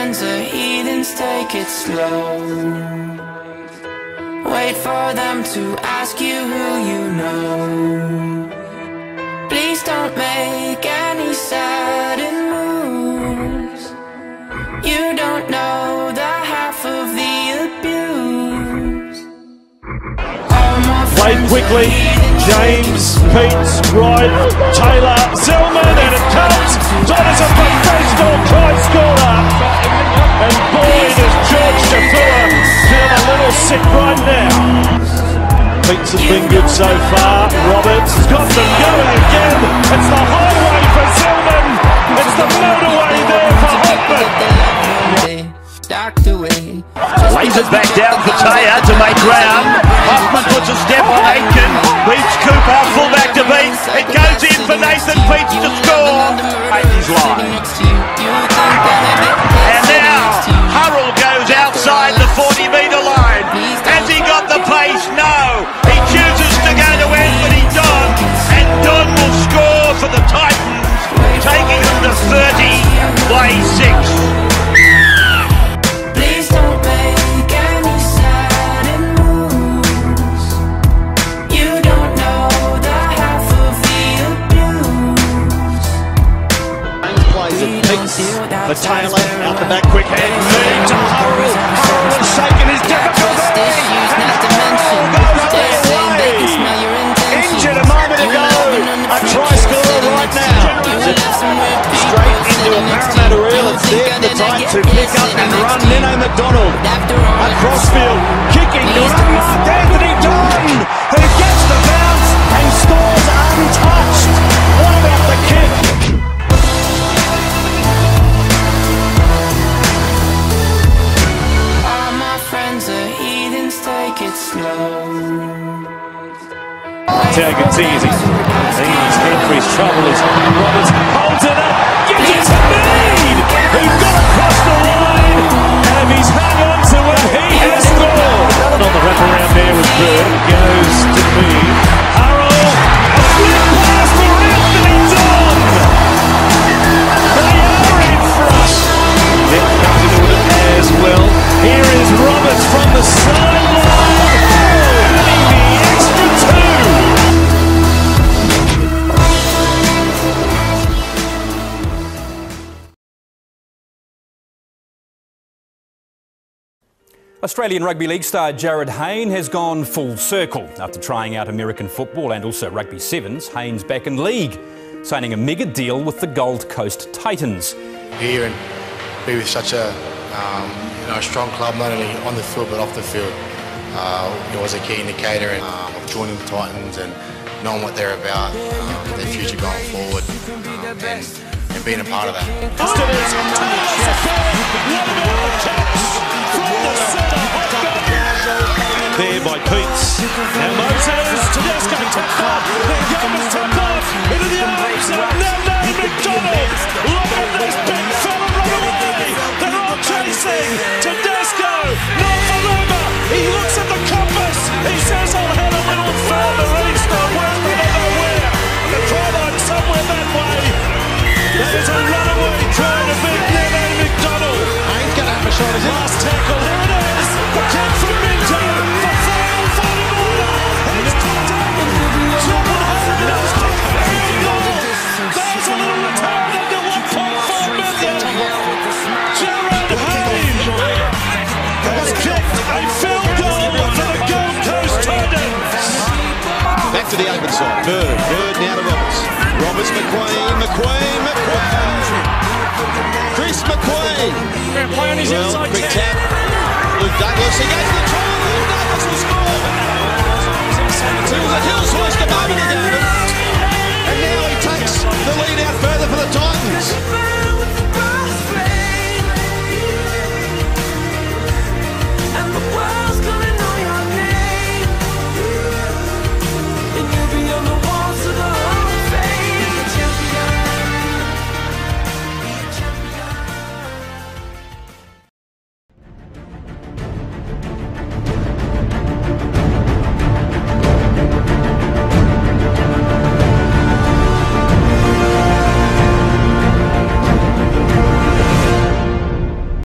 friends are heathens, take it slow. Wait for them to ask you who you know. Please don't make any sudden moves. You don't know the half of the abuse. Played quickly. are heathens, take it James. Peats, Wright, Taylor, Zillman, and it comes. Don is a professional try scorer. Peats has been good so far. Roberts has got them going again. It's the highway for Zillman. It's the motorway there for. Docked. Lays it back down for Taia to make ground. Hoffman puts a step on Aitken. Beats Cooper, fullback to beat. It goes in for Nathan Peats to score. Aiden's line. Plays it. Peats for Taylor. Out the back, quick hand. Move to Hurrell. Hurrell has shaken his difficulty. Injured a moment ago. A try scorer right now. Straight into a Parramatta reel. It's there for the Titans to pick up and run. Nene Macdonald. Take it easy. These Henry's trouble. Is Roberts. Holds it up, gives it to Mead, Australian Rugby League star Jarryd Hayne has gone full circle. After trying out American football and also rugby sevens, Hayne's back in league, signing a mega deal with the Gold Coast Titans. here and be with such a um, you know strong club, not only on the field but off the field. Uh, it was a key indicator and, um, of joining the Titans and knowing what they're about, um, their future going forward, um, and, and being a part of that. By Peats. Now Moses, Tedesco tackle. Then Gomez tackle. Into the arms of Nene Macdonald. Look at this big fella run away. They're all chasing. Tedesco, not for Luma. He looks at the compass. He says, I'll head a little further east or west, I don't where. The line somewhere that way. That is a runaway try to beat Nene Macdonald. Ain't gonna have a shot, is it? Last tackle, to the open side. Bird, Bird now to Roberts. Roberts, McQueen, McQueen, McQueen. Chris McQueen. Play on his well, inside quick tap. Luke Douglas, he goes to the try. Luke Douglas will score. It was a Hills hoist a moment ago.